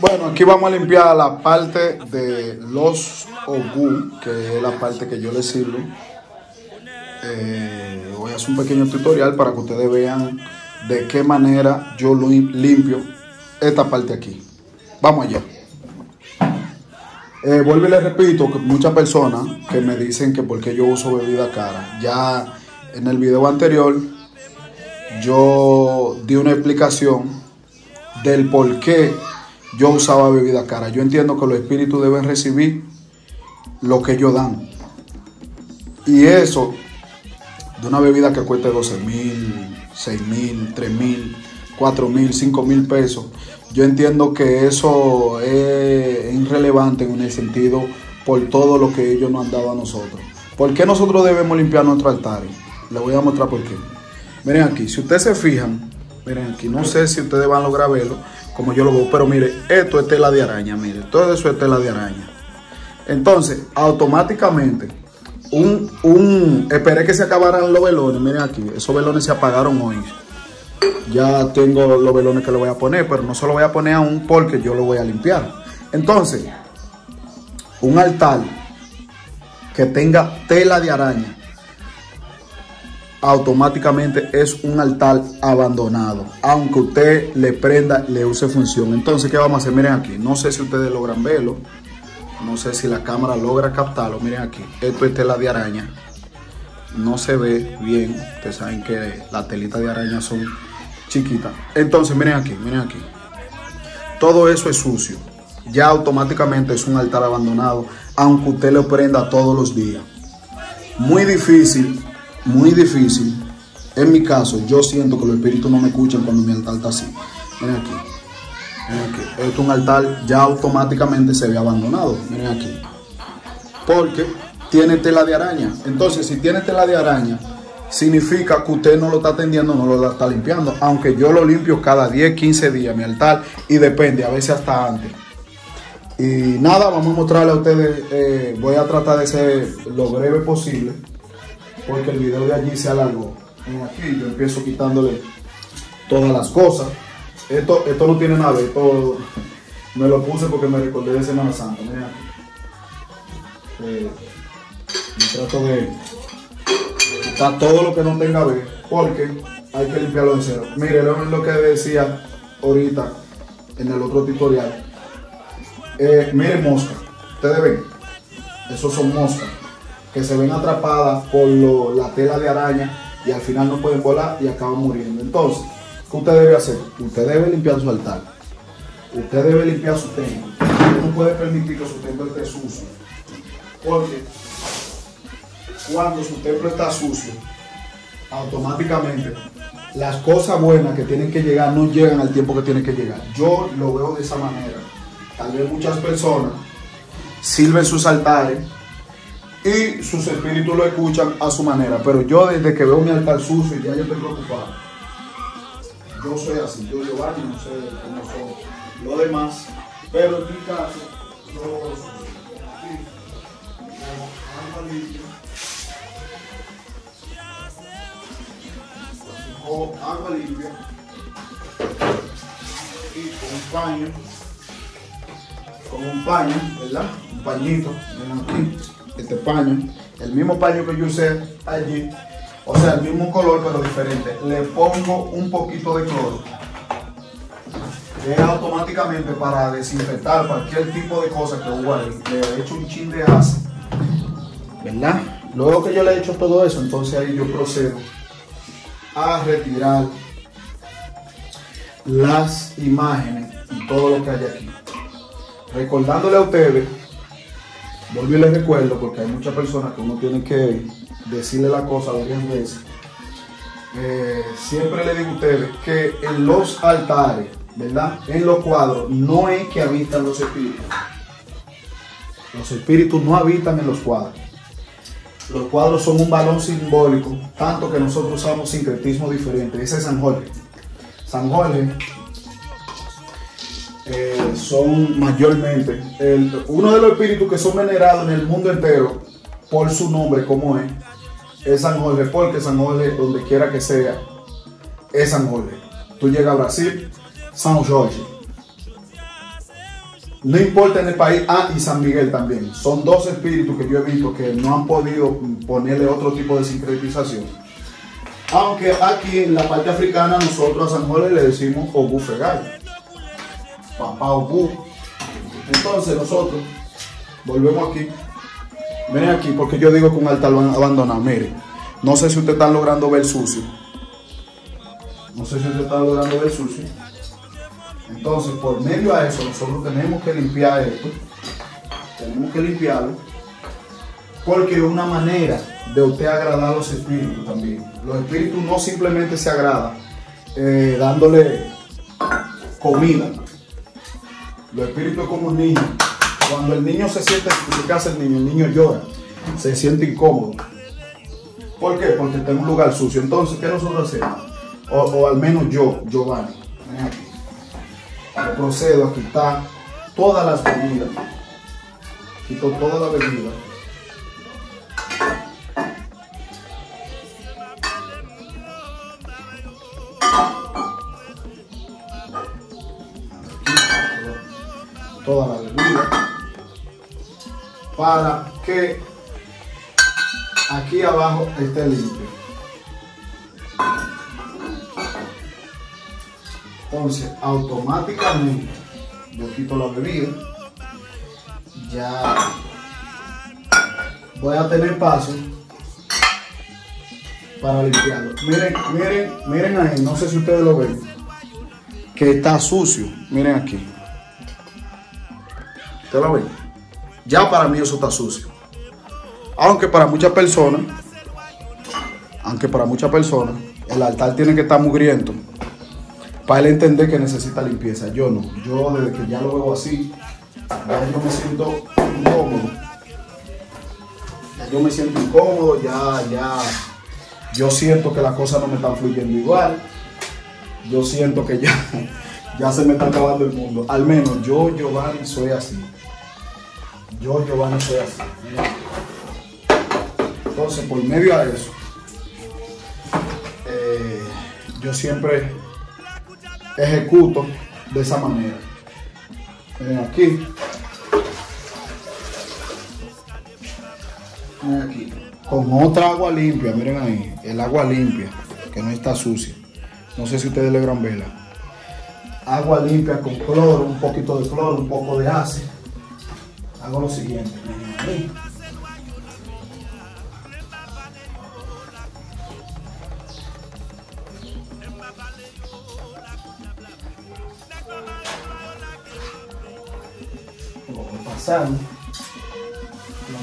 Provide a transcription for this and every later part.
Bueno, aquí vamos a limpiar la parte de los ogu, que es la parte que yo les sirvo. Eh, hacer un pequeño tutorial para que ustedes vean de qué manera yo limpio esta parte aquí. Vamos allá. Eh, vuelvo y les repito que muchas personas que me dicen que porque yo uso bebida cara. Ya en el video anterior yo di una explicación del por qué yo usaba bebida cara. Yo entiendo que los espíritus deben recibir lo que ellos dan. Y eso, de una bebida que cueste 12 mil, 6 mil, 3 mil, 4 mil, 5 mil pesos, yo entiendo que eso es irrelevante en el sentido por todo lo que ellos nos han dado a nosotros. ¿Por qué nosotros debemos limpiar nuestro altar? Les voy a mostrar por qué. Miren aquí, si ustedes se fijan, miren aquí, no sé si ustedes van a lograr verlo, como yo lo veo. Pero mire, esto es tela de araña, mire, todo eso es tela de araña. Entonces, automáticamente, un, un, esperé que se acabaran los velones, miren aquí, esos velones se apagaron hoy. Ya tengo los velones que le voy a poner, pero no se lo voy a poner aún porque yo lo voy a limpiar. Entonces, un altar que tenga tela de araña automáticamente es un altar abandonado, aunque usted le prenda, le use función. Entonces, ¿qué vamos a hacer? Miren aquí, no sé si ustedes logran verlo, no sé si la cámara logra captarlo, miren aquí, esto es tela de araña, no se ve bien, ustedes saben que las telitas de araña son chiquitas. Entonces, miren aquí, miren aquí, todo eso es sucio, ya automáticamente es un altar abandonado, aunque usted lo prenda todos los días. Muy difícil muy difícil. En mi caso, yo siento que los espíritus no me escuchan cuando mi altar está así. Miren aquí. Miren. Esto es un altar ya automáticamente se ve abandonado. Miren aquí. Porque tiene tela de araña. Entonces, si tiene tela de araña, significa que usted no lo está atendiendo, no lo está limpiando. Aunque yo lo limpio cada 10, 15 días, mi altar, y depende, a veces hasta antes. Y nada, vamos a mostrarle a ustedes, eh, voy a tratar de ser lo breve posible porque el video de allí se alargó. aquí yo empiezo quitándole todas las cosas. Esto, esto no tiene nada, esto me lo puse porque me recordé de Semana Santa. Aquí. Eh, trato de quitar todo lo que no tenga ver porque hay que limpiarlo en cero. Miren, lo que decía ahorita en el otro tutorial. Eh, miren mosca, ustedes ven, esos son moscas que se ven atrapadas por la tela de araña y al final no pueden volar y acaban muriendo. Entonces, ¿qué usted debe hacer? Usted debe limpiar su altar. Usted debe limpiar su templo. Usted no puede permitir que su templo esté sucio. Porque cuando su templo está sucio, automáticamente las cosas buenas que tienen que llegar no llegan al tiempo que tienen que llegar. Yo lo veo de esa manera. Tal vez muchas personas sirven sus altares y sus espíritus lo escuchan a su manera. Pero yo desde que veo mi altar sucio ya yo estoy preocupado. Yo soy así, yo Giovanni, no sé cómo son los demás, pero en mi caso, yo soy agua limpia, con agua limpia y con un paño, con un paño, ¿verdad? Un pañito, aquí este paño, el mismo paño que yo usé allí, o sea, el mismo color pero diferente. Le pongo un poquito de cloro, es automáticamente para desinfectar cualquier tipo de cosa que hubo ahí. Le he hecho un chin de asa, ¿verdad? Luego que yo le he hecho todo eso, entonces ahí yo procedo a retirar las imágenes y todo lo que hay aquí. Recordándole a ustedes Volví y les recuerdo, porque hay muchas personas que uno tiene que decirle la cosa varias veces. Eh, siempre le digo a ustedes que en los altares, ¿verdad? En los cuadros, no es que habitan los espíritus. Los espíritus no habitan en los cuadros. Los cuadros son un balón simbólico, tanto que nosotros usamos sincretismo diferente. Ese es San Jorge. San Jorge eh, son mayormente uno de los espíritus que son venerados en el mundo entero por su nombre, como es, es San Jorge, porque San Jorge, donde quiera que sea, es San Jorge. Tú llegas a Brasil, San Jorge. No importa en el país, ah, y San Miguel también. Son dos espíritus que yo he visto que no han podido ponerle otro tipo de sincretización. Aunque aquí en la parte africana nosotros a San Jorge le decimos Obu Fegal. Papá Obu. Entonces nosotros volvemos aquí. Miren aquí, porque yo digo que un altar abandonado. Miren, no sé si usted está logrando ver sucio. No sé si usted está logrando ver sucio. Entonces, por medio a eso, nosotros tenemos que limpiar esto. Tenemos que limpiarlo. Porque es una manera de usted agradar a los espíritus también. Los espíritus no simplemente se agradan eh, dándole comida. Los espíritus es como un niño. Cuando el niño se siente, ¿qué hace el niño? El niño llora, se siente incómodo. ¿Por qué? Porque está en un lugar sucio. Entonces, ¿qué nosotros hacemos? O, al menos yo, Giovanni, procedo a quitar todas las bebidas. Quito toda la bebida. Toda la. Para que aquí abajo esté limpio. Entonces, automáticamente yo quito la bebida. Ya voy a tener paso para limpiarlo. Miren, miren, miren ahí, no sé si ustedes lo ven, que está sucio. Miren aquí. ¿Ustedes lo ven? Ya para mí eso está sucio. Aunque para muchas personas, aunque para muchas personas, el altar tiene que estar mugriento para él entender que necesita limpieza. Yo no. Yo desde que ya lo veo así, ya yo me siento incómodo. Ya yo me siento incómodo, ya, ya. Yo siento que las cosas no me están fluyendo igual. Yo siento que ya, ya se me está acabando el mundo. Al menos yo, Giovanni, soy así. Yo, Giovanni, soy así. Entonces, por medio de eso, eh, yo siempre ejecuto de esa manera. Miren aquí. Miren aquí. Con otra agua limpia, miren ahí. El agua limpia, que no está sucia. No sé si ustedes le gran vela. Agua limpia con cloro, un poquito de cloro, un poco de ácido. Hago lo siguiente. Ahí.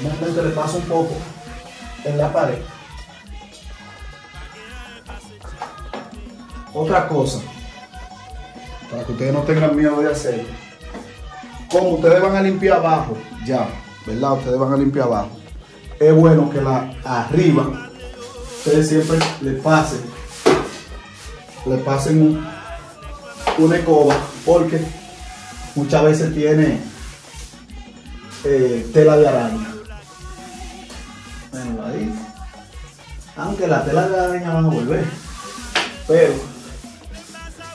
Normalmente le paso un poco en la pared. Otra cosa, para que ustedes no tengan miedo de hacerlo. Como ustedes van a limpiar abajo, ya, ¿verdad? Ustedes van a limpiar abajo. Es bueno que la arriba, ustedes siempre le pasen, le pasen una escoba, porque muchas veces tiene eh, tela de araña. Bueno, ahí. Aunque la tela de araña van a volver. Pero,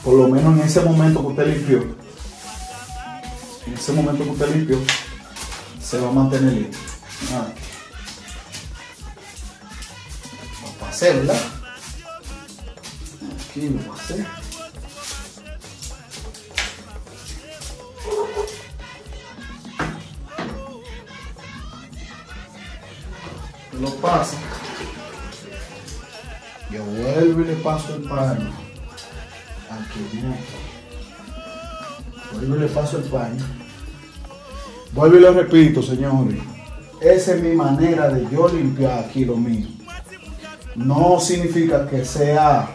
por lo menos en ese momento que usted limpió, en ese momento que usted limpió, se va a mantener limpio. Ah. Vamos a hacerla. Aquí lo hacer. lo pasa, yo vuelvo y le paso el paño. Aquí, Vuelvo y le paso el paño. Vuelvo y le repito, señores. Esa es mi manera de yo limpiar aquí lo mío. No significa que sea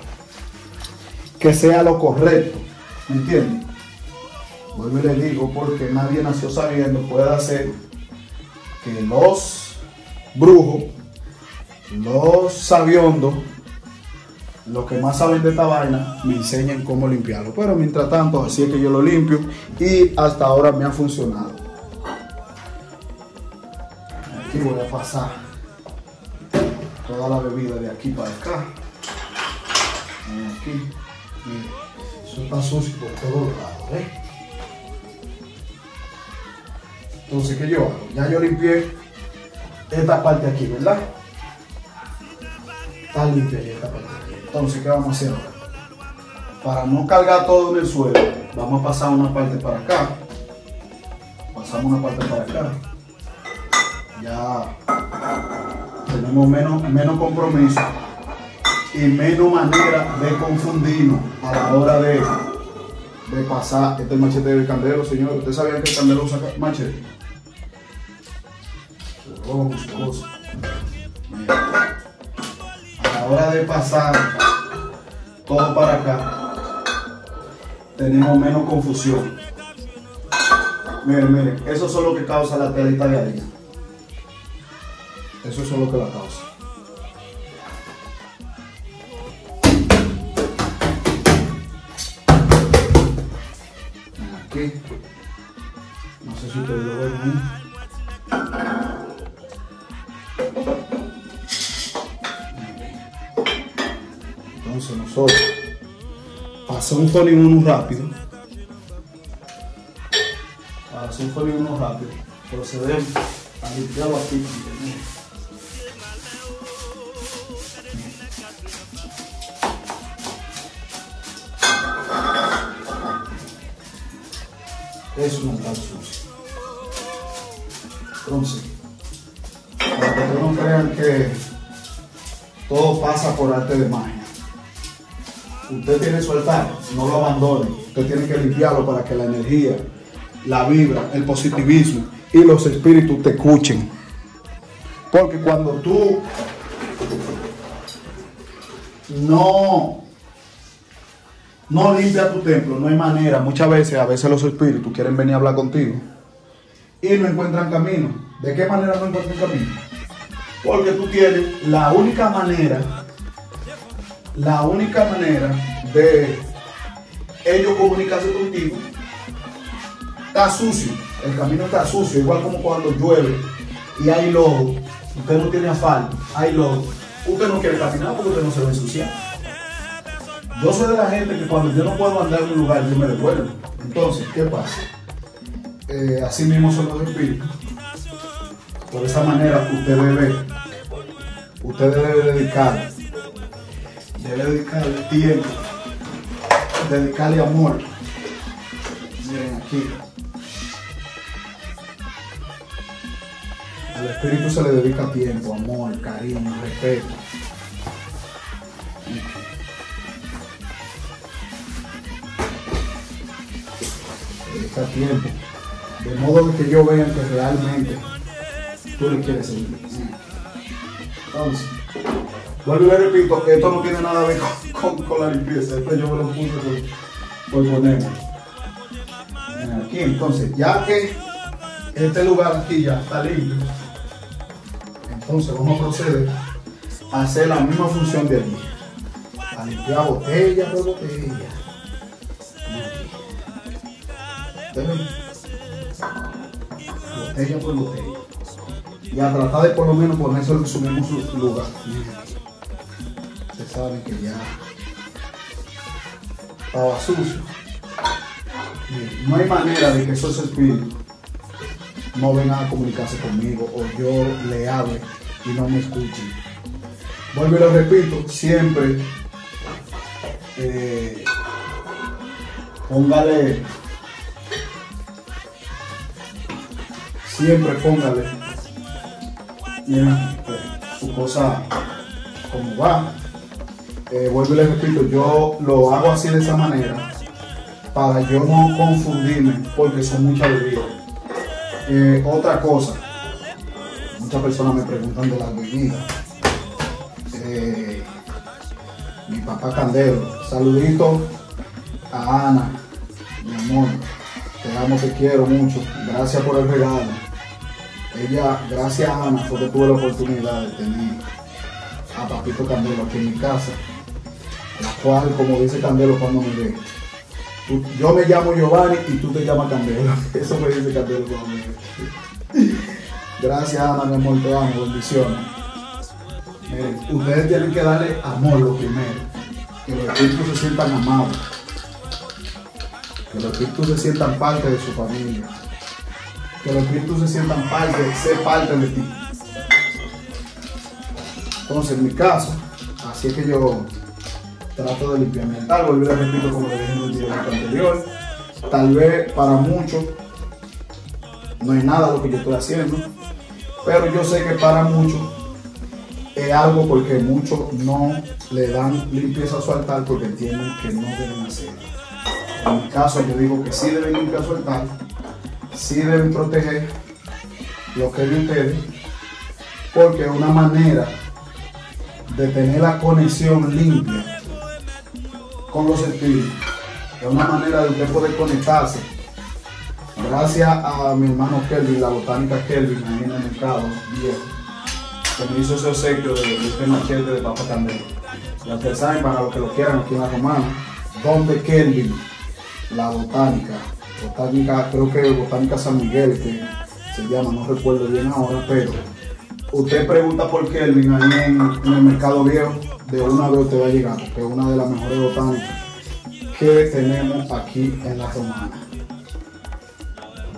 que sea lo correcto. ¿Me entienden? Vuelvo y le digo porque nadie nació sabiendo puede hacer que los brujos los sabiondos, los que más saben de esta vaina, me enseñan cómo limpiarlo. Pero mientras tanto, así es que yo lo limpio y hasta ahora me ha funcionado. Voy a pasar toda la bebida de aquí para acá. Aquí, eso está sucio por todos lados, ¿eh? Entonces, ¿qué yo hago? Ya yo limpié esta parte aquí, ¿verdad? Está limpia ya esta parte aquí. Entonces, ¿qué vamos a hacer ahora? Para no cargar todo en el suelo, vamos a pasar una parte para acá. Pasamos una parte para acá. Ya tenemos menos, menos compromiso y menos manera de confundirnos a la hora de, de pasar este machete del candelo, señor. ¿Ustedes sabían que el candelo usa machete? A la hora de pasar todo para acá, tenemos menos confusión. Miren, miren, eso es lo que causa la telita de harina. Eso es lo que la causa. Aquí. No sé si ustedes lo ven. Entonces nosotros pasamos un folio uno rápido. Para hacer un folio uno rápido, procedemos a limpiarlo aquí. Eso de magia. Usted tiene su altar, no lo abandone. Usted tiene que limpiarlo para que la energía, la vibra, el positivismo y los espíritus te escuchen. Porque cuando tú no, no limpias tu templo, no hay manera. Muchas veces, a veces los espíritus quieren venir a hablar contigo y no encuentran camino. ¿De qué manera no encuentran camino? Porque tú tienes la única manera, la única manera de ellos comunicarse contigo está sucio. El camino está sucio, igual como cuando llueve y hay lodo. Usted no tiene asfalto, hay lodo. Usted no quiere caminar porque usted no se va a ensuciar. Yo soy de la gente que cuando yo no puedo andar en un lugar, yo me devuelvo. Entonces, ¿qué pasa? Eh, así mismo son los espíritus. Por esa manera usted debe, usted debe dedicar, debe dedicarle tiempo, dedicarle amor. Miren aquí. Al espíritu se le dedica tiempo, amor, cariño, respeto. Se dedica tiempo. De modo que yo vea que realmente tú le quieres servir. Entonces, vuelvo y le repito, esto no tiene nada que ver con, la limpieza. Esto yo me lo puse por, por ponerme. Aquí, entonces, ya que este lugar aquí ya está limpio, entonces vamos a proceder a hacer la misma función de allí. A limpiar botella por botella. Botella por botella. Y a tratar de por lo menos ponerse en su lugar. Saben que ya estaba sucio. No hay manera de que esos espíritus no vengan a comunicarse conmigo o yo le hable y no me escuchen. Vuelvo y lo repito, siempre eh, póngale, siempre póngale, miren, eh, su cosa como va. Eh, vuelvo y le repito, yo lo hago así de esa manera para yo no confundirme porque son muchas bebidas. Eh, otra cosa, muchas personas me preguntan de las bebidas. Eh, mi papá Candelo, saludito a Ana, mi amor, te amo, te quiero mucho, gracias por el regalo. Ella, gracias a Ana, fue que tuve la oportunidad de tener a Papito Candelo aquí en mi casa, la cual, como dice Candelo cuando me ve, yo me llamo Giovanni y tú te llamas Candelo. Eso me dice Candelo cuando me ve. Gracias, Ana, mi amor, te amo, bendiciones. Ustedes tienen que darle amor lo primero, que los espíritus se sientan amados, que los espíritus se sientan parte de su familia, que los espíritus se sientan parte, ser parte de ti. Entonces, en mi caso, así es que yo trato de limpiar mi altar, volver a repito como le dije en el video anterior. Tal vez para muchos no es nada lo que yo estoy haciendo, pero yo sé que para muchos es algo porque muchos no le dan limpieza a su altar porque entienden que no deben hacerlo. En mi caso, yo digo que sí deben limpiar su altar, sí deben proteger lo que es de ustedes, porque es una manera de tener la conexión limpia con los espíritus. Es una manera de usted poder conectarse. Gracias a mi hermano Kelvin, la botánica Kelvin, ahí en el mercado viejo, que me hizo ese obsequio de, de este machete de Papa Candela. Ya ustedes saben, para los que lo quieran aquí en la romana, donde Kelvin, la botánica, botánica, creo que botánica San Miguel, que se llama, no recuerdo bien ahora, pero usted pregunta por Kelvin ahí en, en el mercado viejo, de una vez usted va a llegar, que es una de las mejores botánicas que tenemos aquí en la romana.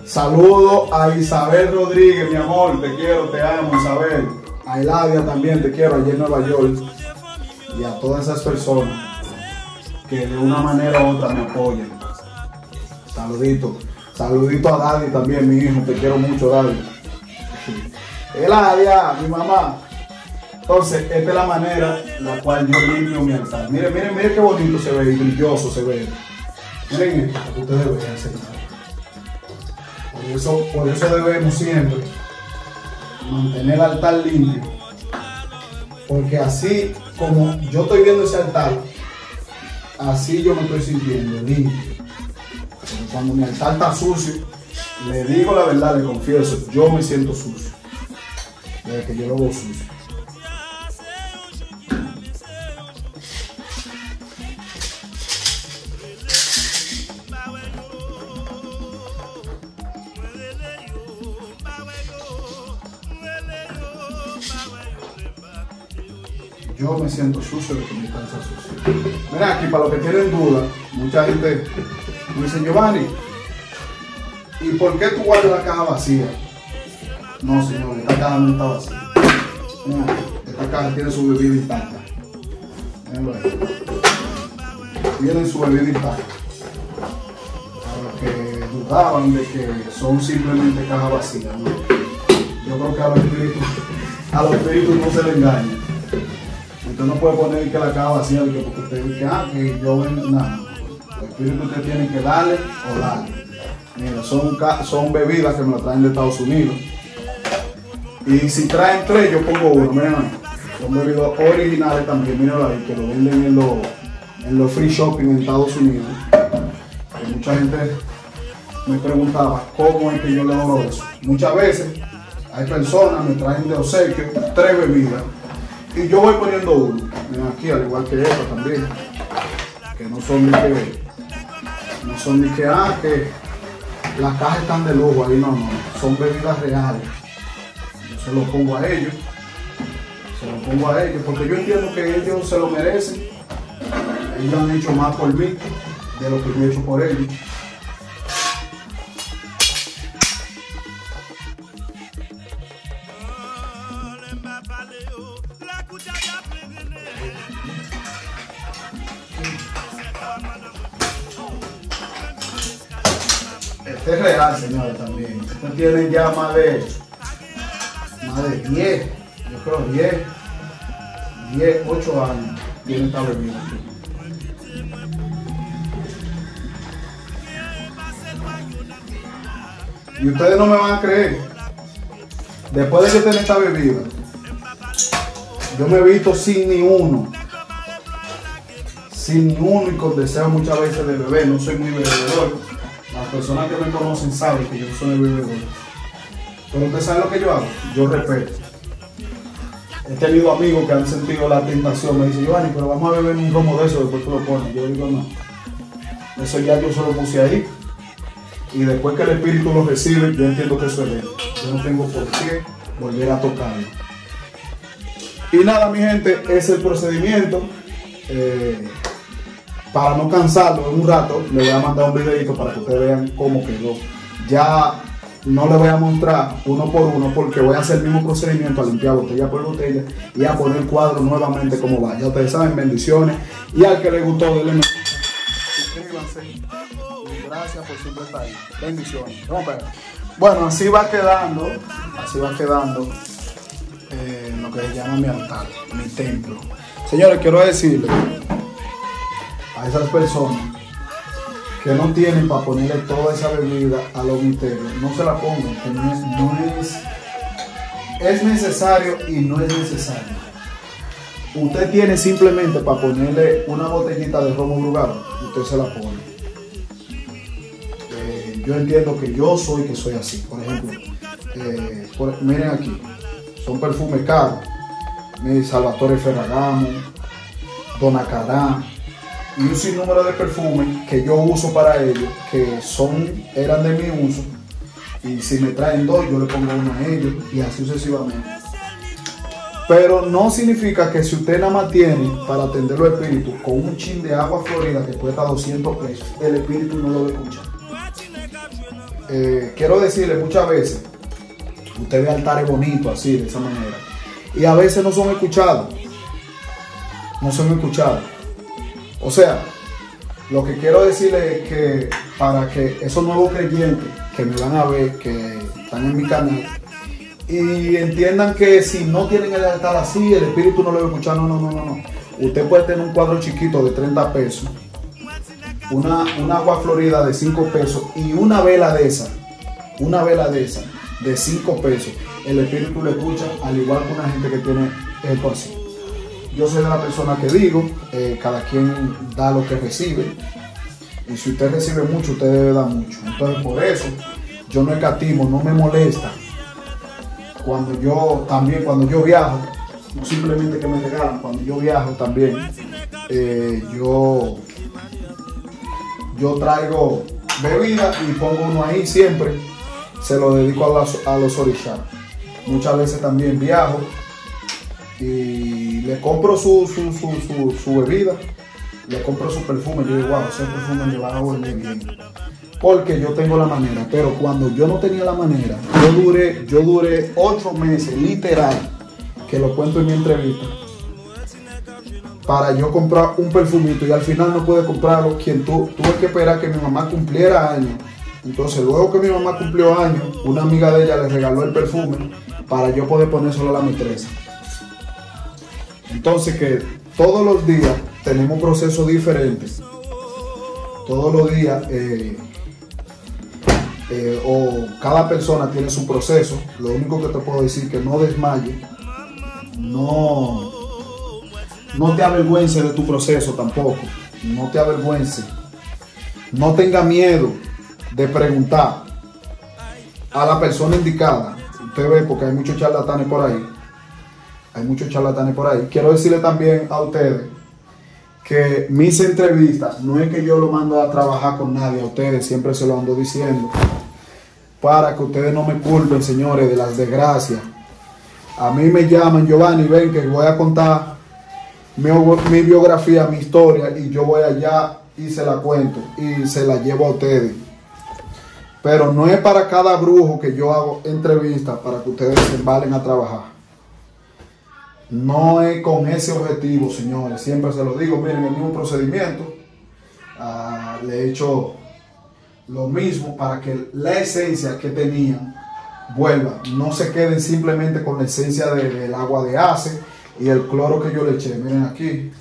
Saludo a Isabel Rodríguez, mi amor, te quiero, te amo, Isabel. A Eladia también te quiero, allí en Nueva York. Y a todas esas personas que de una manera u otra me apoyan. Saludito. Saludito a Daddy también, mi hijo, te quiero mucho, Daddy. Eladia, mi mamá. Entonces, esta es la manera la cual yo limpio mi altar. Miren, miren, miren qué bonito se ve y brilloso se ve. Miren esto, ustedes vean, señores. Por eso, por eso debemos siempre mantener el altar limpio. Porque así como yo estoy viendo ese altar, así yo me estoy sintiendo limpio. Cuando mi altar está sucio, le digo la verdad, le confieso, yo me siento sucio. Desde que yo lo veo sucio. Yo me siento sucio de que mi está sucio. Mira aquí, para los que tienen dudas, mucha gente me dice, Giovanni, ¿y por qué tú guardas la caja vacía? No, señor, esta caja no está vacía. Mira, esta caja tiene su bebida intacta. Mírenlo ahí. Tiene su bebida intacta. Para los que dudaban de que son simplemente cajas vacías, ¿no? Yo creo que a los espíritus, a los espíritus no se le engaña. Usted no puede poner que la caja vacía porque usted dice, ah, que yo ven, nada. Los espíritus usted tiene que darle o darle. Mira, son, son bebidas que me las traen de Estados Unidos. Y si traen tres, yo pongo uno. Miren. Son bebidas originales también. Miren ahí, que lo venden en los, en los free shopping en Estados Unidos. Que mucha gente me preguntaba cómo es que yo le doy eso. Muchas veces hay personas me traen de obsequio tres bebidas y yo voy poniendo uno. Aquí, al igual que esta también. Que no son ni que, no son ni que, ah, que las cajas están de lujo ahí, no, no. Son bebidas reales. Yo se lo pongo a ellos. Se lo pongo a ellos porque yo entiendo que ellos se lo merecen. Ellos han hecho más por mí de lo que yo he hecho por ellos. Este es real, señores, también. Estos tienen ya más de, más de 10, yo creo 10, 10, 8 años tiene esta bebida. Y ustedes no me van a creer. Después de que tener esta bebida, yo me he visto sin ni uno. Sin ni con deseo muchas veces de beber. No soy muy bebedor. Personas que me conocen saben que yo soy bebedor. Pero ustedes saben lo que yo hago. Yo respeto. he tenido amigos que han sentido la tentación, me dicen, Giovanni, pero vamos a beber un romo de eso después tú lo pones. Yo digo, no. Eso ya yo se lo puse ahí. Y después que el espíritu lo recibe, yo entiendo que eso es. Yo no tengo por qué volver a tocarlo. Y nada, mi gente, es el procedimiento. Eh, para no cansarlo en un rato, le voy a mandar un videito para que ustedes vean cómo quedó. Ya no le voy a mostrar uno por uno porque voy a hacer el mismo procedimiento a limpiar botella por botella y a poner el cuadro nuevamente como va. Ya ustedes saben, bendiciones. Y al que le gustó, denle suscríbanse. Gracias por siempre estar ahí. Bendiciones. Vamos a ver. Bueno, así va quedando, así va quedando eh, lo que se llama mi altar, mi templo. Señores, quiero decirles a esas personas que no tienen para ponerle toda esa bebida a los misterios, no se la pongan, que no es, no es, es necesario y no es necesario. Usted tiene simplemente para ponerle una botellita de romo brugado, usted se la pone. Eh, yo entiendo que yo soy que soy así. Por ejemplo, eh, miren aquí, son perfumes caros. Mi Salvatore Ferragamo, Dona Cará, y un sinnúmero de perfumes que yo uso para ellos, que son, eran de mi uso, y si me traen dos, yo le pongo uno a ellos, y así sucesivamente. Pero no significa que si usted nada más tiene para atender los espíritus con un chin de agua florida que cuesta 200 pesos, el espíritu no lo escucha. Eh, quiero decirle muchas veces, usted ve altares bonitos así, de esa manera, y a veces no son escuchados. No son escuchados. O sea, lo que quiero decirle es que para que esos nuevos creyentes que me van a ver, que están en mi canal, y entiendan que si no tienen el altar así, el espíritu no lo va a escuchar, no, no, no, no, no. Usted puede tener un cuadro chiquito de 30 pesos, una, una agua florida de 5 pesos y una vela de esa, una vela de esa, de 5 pesos. El espíritu lo escucha al igual que una gente que tiene esto así. Yo soy la persona que digo, eh, cada quien da lo que recibe. Y si usted recibe mucho, usted debe dar mucho. Entonces, por eso, yo no escatimo, no me molesta. Cuando yo, también cuando yo viajo, no simplemente que me regalan, cuando yo viajo también, eh, yo, yo traigo bebida y pongo uno ahí siempre. Se lo dedico a, las- a los orishas. Muchas veces también viajo y le compro su, su, su, su, bebida, le compro su perfume, yo digo, wow, ese perfume me va a volver bien. Porque yo tengo la manera, pero cuando yo no tenía la manera, yo duré, yo duré ocho meses, literal, que lo cuento en mi entrevista, para yo comprar un perfumito y al final no pude comprarlo, quien tu, tuve que esperar que mi mamá cumpliera años. Entonces luego que mi mamá cumplió años, una amiga de ella le regaló el perfume para yo poder ponérselo a la maîtresa. Entonces que todos los días tenemos procesos diferentes. Todos los días eh, eh, o cada persona tiene su proceso. Lo único que te puedo decir es que no desmayes, no, no te avergüences de tu proceso tampoco. No te avergüences. No tenga miedo de preguntar a la persona indicada. Usted ve porque hay muchos charlatanes por ahí hay muchos charlatanes por ahí. Quiero decirle también a ustedes que mis entrevistas no es que yo lo mando a trabajar con nadie, a ustedes siempre se lo ando diciendo, para que ustedes no me culpen, señores, de las desgracias. A mí me llaman, Giovanni, ven que voy a contar mi, mi biografía, mi historia, y yo voy allá y se la cuento y se la llevo a ustedes. Pero no es para cada brujo que yo hago entrevistas para que ustedes se valen a trabajar. No es con ese objetivo, señores. Siempre se lo digo. Miren, el mismo procedimiento. ah, le he hecho lo mismo para que la esencia que tenían vuelva. No se queden simplemente con la esencia de- del agua de ace y el cloro que yo le eché. Miren aquí.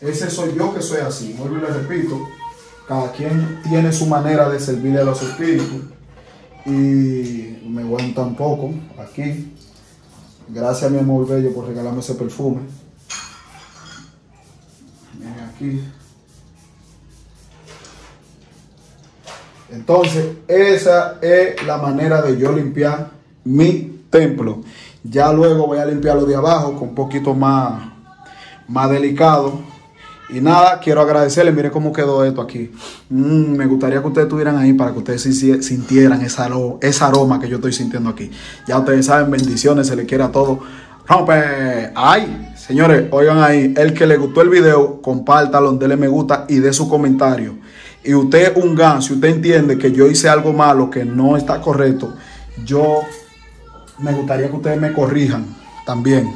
Ese soy yo que soy así. Vuelvo y les repito. Cada quien tiene su manera de servirle a los espíritus. Y me aguanta un poco aquí. Gracias, mi amor bello, por regalarme ese perfume. Miren aquí. Entonces, esa es la manera de yo limpiar mi templo. Ya luego voy a limpiarlo de abajo con un poquito más, más delicado. Y nada, quiero agradecerle, mire cómo quedó esto aquí. Mm, me gustaría que ustedes estuvieran ahí para que ustedes sintieran esa aroma que yo estoy sintiendo aquí. Ya ustedes saben, bendiciones, se le quiere a todo. Rompe, ay, señores, oigan ahí, el que le gustó el video, compártalo, déle me gusta y dé su comentario. Y usted un gan, si usted entiende que yo hice algo malo, que no está correcto, yo me gustaría que ustedes me corrijan también.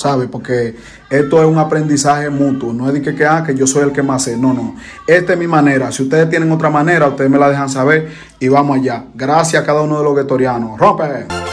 ¿Sabe? Porque esto es un aprendizaje mutuo, no es de que, que, ah, que yo soy el que más sé, no, no. Esta es mi manera, si ustedes tienen otra manera, ustedes me la dejan saber y vamos allá. Gracias a cada uno de los guetorianos. ¡Rompe!